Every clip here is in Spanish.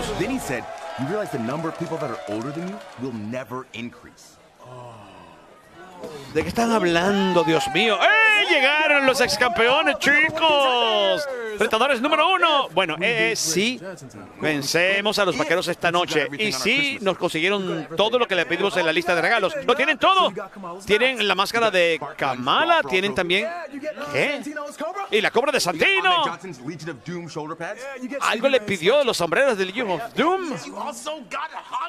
Then he said, you realize the number of people that are older than you will never increase. ¿De qué están hablando, Dios mío? ¡Eh! Llegaron los ex campeones, chicos. Retadores número uno. Bueno, eh, sí, vencemos a los vaqueros esta noche. Y sí, nos consiguieron todo lo que le pedimos en la lista de regalos. ¿Lo tienen todo? Tienen la máscara de Kamala, tienen también... ¿Qué? Y la cobra de Santino. Algo le pidió de los sombreros del Legion of Doom.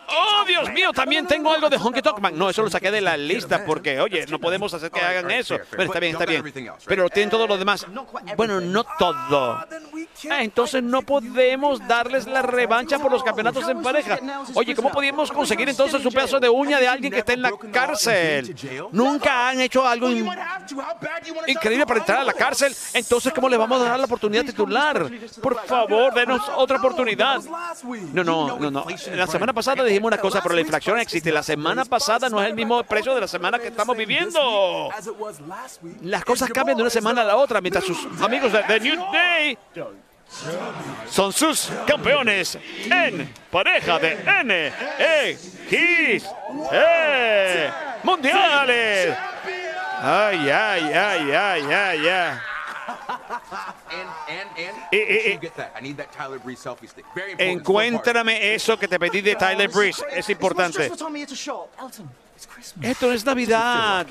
¡Oh, Dios mío! También tengo algo de Honky Tonk Man. No, eso lo saqué de la lista porque, oye, no podemos hacer que hagan eso. Pero está bien, está bien. Pero tienen todo lo demás. Bueno, no todo. Ah, entonces no podemos darles la revancha por los campeonatos en pareja. Oye, ¿cómo podíamos conseguir entonces un pedazo de uña de alguien que está en la cárcel? Nunca han hecho algo increíble para entrar a la cárcel. Entonces, ¿cómo le vamos a dar la oportunidad titular? Por favor, denos otra oportunidad. No, no, no, no. La semana pasada dijimos una cosa, pero la inflación existe. La semana pasada no es el mismo precio de la semana que estamos viviendo. Las cosas cambian de una semana a la otra, mientras sus amigos de The New Day son sus campeones en pareja de N, E, E, mundiales. Ay, ay, ay, ay, ay, ay. Eh, eh, eh. Encuéntrame eso que te pedí de Tyler Breeze. Es importante. Esto es Navidad.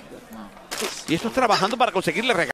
Y esto es trabajando para conseguirle regalos.